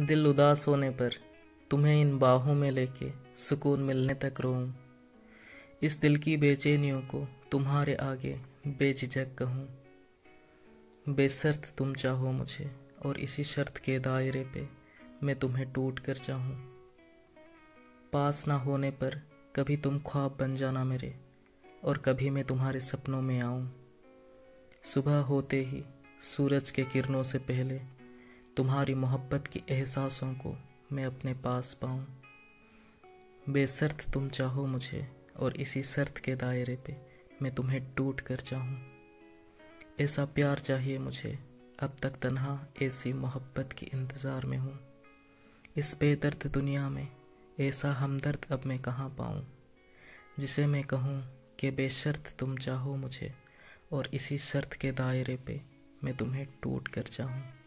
दिल उदास होने पर तुम्हें इन बाहों में लेके सुकून मिलने तक रोऊं। इस दिल की बेचैनियों को तुम्हारे आगे बेझिझक कहूँ। बेसर्त तुम चाहो मुझे और इसी शर्त के दायरे पे मैं तुम्हें टूट कर चाहूँ। पास ना होने पर कभी तुम ख्वाब बन जाना मेरे और कभी मैं तुम्हारे सपनों में आऊँ। सुबह होते ही सूरज के किरणों से पहले तुम्हारी मोहब्बत की एहसासों को मैं अपने पास पाऊँ। बेसर्त तुम चाहो मुझे, और इसी शर्त के दायरे पे मैं तुम्हें टूट कर चाहूँ। ऐसा प्यार चाहिए मुझे, अब तक तन्हा ऐसी मोहब्बत के इंतज़ार में हूँ। इस बेदर्द दुनिया में ऐसा हमदर्द अब मैं कहाँ पाऊँ? जिसे मैं कहूँ कि बेशर्त तुम चाहो मुझे, और इसी शर्त के दायरे पे मैं तुम्हें टूट कर चाहूँ।